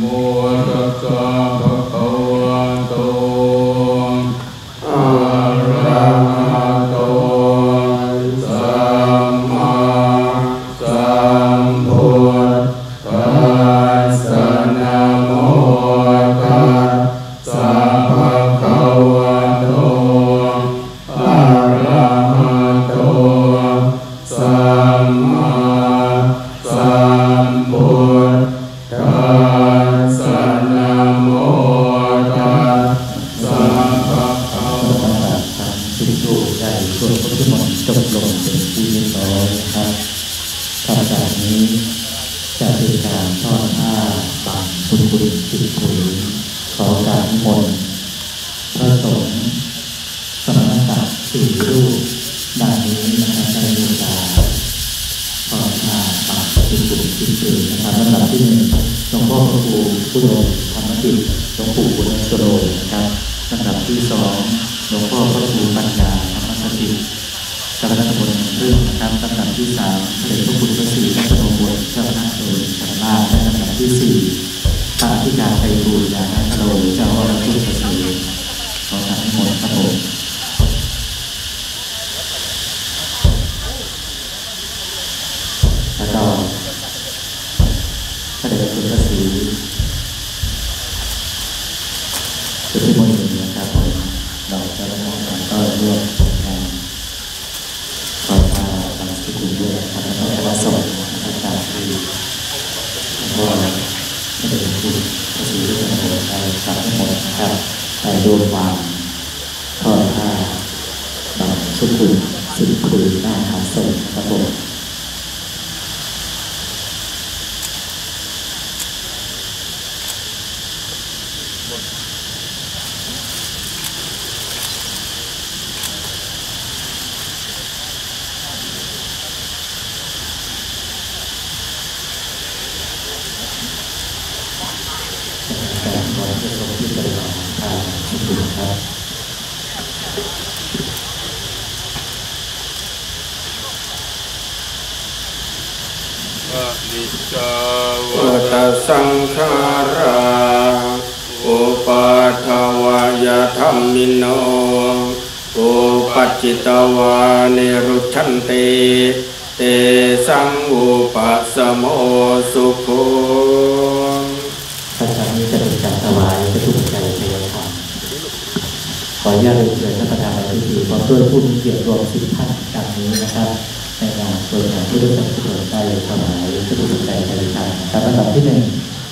โร้อยนะครับต่อจากนี้จะเป็นการทอดผ้าบางบุญบุญสิบผืนขอการมนต์พระสงฆ์สมณศักดิ์สี่รูปดังนี้นะครับในเวลาทอดผ้าบางบุญบุญสิบผืนนะครับลำดับที่หนึ่งหลวงพ่อพระครูผู้โดธรรมจิตหลวงปู่บุญสโรนะครับลำดับที่สองหลวงพ่อพระครูปัญญาธรรมสถิ ตเจ้าคณะตำบลเรื่องนะครับลำดับที่สามเสด็จพระคุณพระศรีรัตนบวรเจ้าคณะตำบลสันลาและลำดับที่สี่พระอธิการไปบูรยาณคโรเจ้าอาวาสพุทธเสถีขอทานหมดครับผมแล้วก็พระเดชพระคุณพระศรีสุทธิมนีนะครับผมเราจะได้รับการต้อนรับการ ขอพาบางที่ คุณด้วยนะครับแล้วก็พระสงฆ์นะครับตามที่หลวงพ่อไม่ได้พูดก็คือเรื่องของการตัดทั้งหมดนะครับไปรวมวามทอดผ้าบางชุดคุณสิบคุณหน้าหาสงฆ์ครับผม การขอจะทรงที่ปฏิบัติทางชุดคุณครับ อะ นิจจาวตสังขาราอุปัฏฐวายธรรมิโนอุปัจจิตวานิรุชันติ เตสังอุปัสสโมสุโข พระอาจารย์นี้จะเป็นการถวายพระทุกใจเทวธรรมข ออนุญาตเรียนเชิญท่านประธานในพิธีพร้อมด้วยผู้มีเกียรติรวมสิบท่านดังนี้นะครับในงานโดยงานผู้ได้สัมผัสได้ถวายพระทุกใจเทวธรรมการลำดับที่หนึ่ง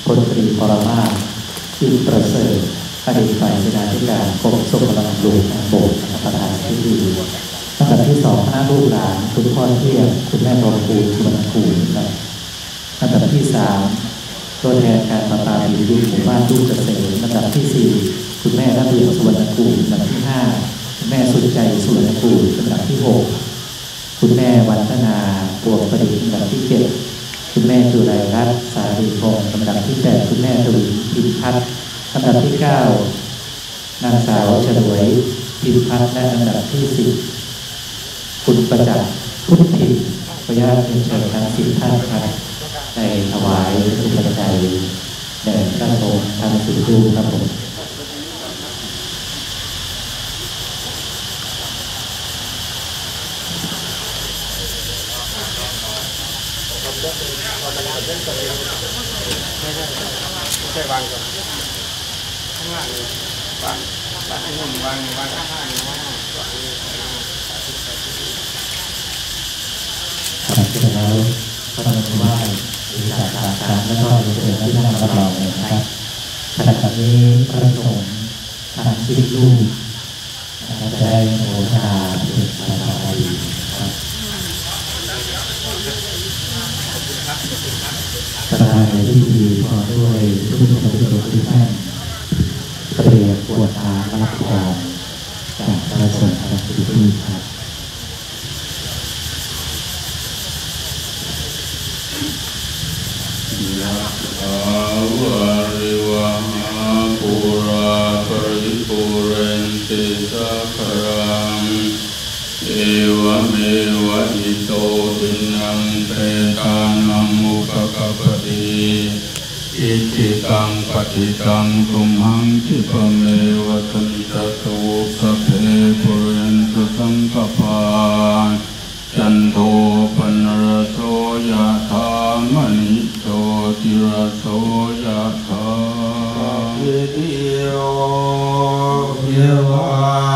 พลตรีปรมาศอินประเสริฐอดีตฝ่ายเสนาธิการกรมส่งกำลังหลวงทางบกนะครับประธานพิธีลำดับที่สองคณะลูกหลานคุณพ่อเทียงคุณแม่ทองคูณสุวรรณคูณนะครับลำดับที่สามตัวแทนการประปาดีรุ่นหมู่บ้านลูกเกษมลำดับที่สี่ คุณแม่ระเบียบสุวรรณกูลลำดับที่ห้าคุณแม่สุดใจสุวรรณกูลลำดับที่หกคุณแม่วันธนาปวงประดิษฐ์ลำดับที่เจ็ดคุณแม่จุไรรัตน์สารีพงศ์ลำดับที่แปดคุณแม่ทวีพิมพัฒน์ลำดับที่เก้านางสาวฉลวยพิมพัฒน์และลำดับที่สิบคุณประจักษ์พุทธิขออนุญาตเรียนเชิญทั้งสิบท่านครับในถวายสุภใจแด่พระสงฆ์ทางสุดรูครับผม่ใช่ไม่ใช่วางก่อนข้างล่างเลยวางวางข้างบนวางวางข้างล่างนะครับที่แล้วก็ต้องไหว้หรือจากทางการแล้วก็เชิญที่นั่งกับเราเลยนะครับขณะนี้พระสงฆ์ทางสิบลูกนะครับจะได้โอชาเป็นภาษาไทยครับ ประธานในพิธีพอด้วยทุกคนทุกคนทุกท่านเตรียมปวดอารับพรจากพระสงฆ์ทางสิบลูกครับยะถาวาริวหาปุราปริปุเรนติสัพพรังเอวเมวะอิโต อิจิตังปฏิตังตุมหังคิปเมวัตมิตโตสัพเพปุเรนตุสังกปาจันโทปนรโสยะธามณิโชติรโสยะธาวิทิโยวิวัจั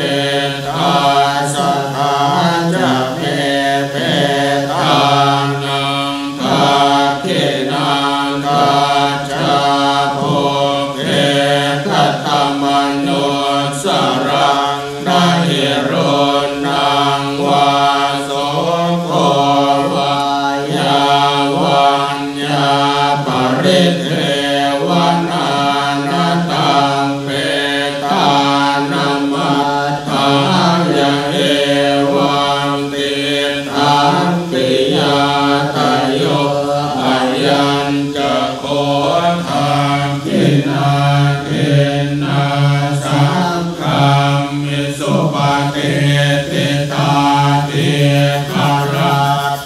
จะโคทางกินาเกนาสังฆามิสุปฏิติตาติคารา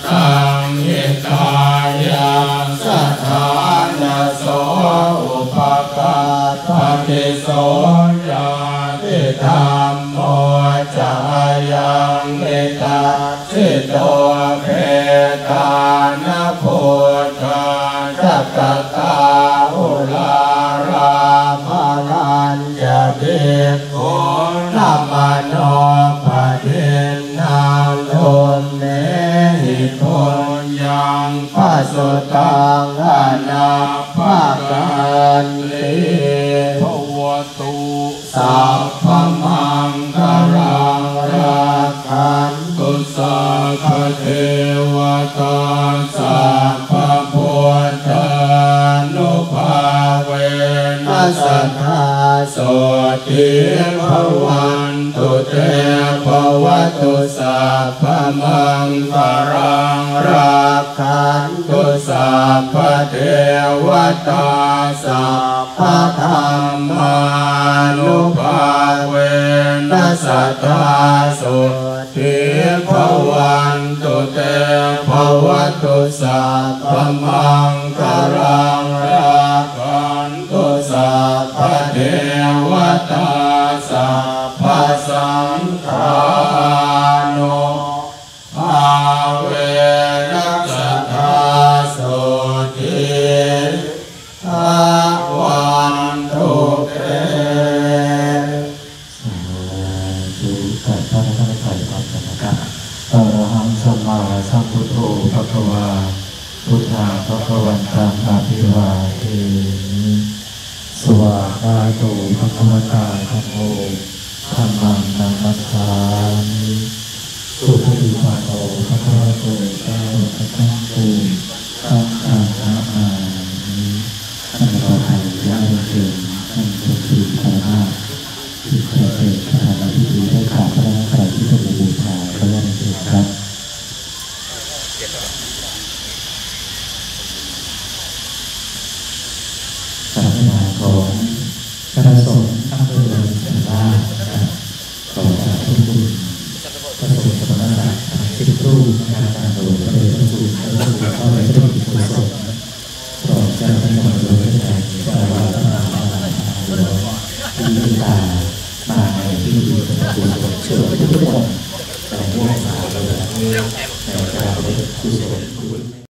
ตังหิตายาสัทธานาโสอุปกาปฏิโสยาติธรรมโมจายัง สทธาโสติภวันตุเตภวตุสัพพมังคารังราคันตุสัพพเทวตาสัพพธรรมานุภาเวนัสทธาโสติภวันตุเตภวตุสัพพมังคารังร พระวันตังอาภิวาเทมิสวาตาโตพระควตาธรรมโอธรรมังนามัสสามิสุขติปาโตพระควโตเจ้าพระตั้งตูตั้งอาณาอาณิอันตรายยาเกินอันเป็นสิ่งภายนอกที่จะเป็นสถานที่ดีได้ขอดพระนารายที่เป็บูชาพระวันเกิดครับ ของคณะสงฆ์อำเภอเมืองจังหวัดนะครับขอกากคุณพระสงฆ์สมณศักดิ์ทั้งสิบรูปนะครับตามโดยพระเดชพระคุณพระพุทธเข้าไปพระกิจกุศลพร้อมเจ้าพระนรหลวงพระไทยเจ้าอาวาสพระมหาวิทยาลัยที่มีตามาในพิธีพระกุศลเชิญทุกคนแต่ร่วมมาในการกุศล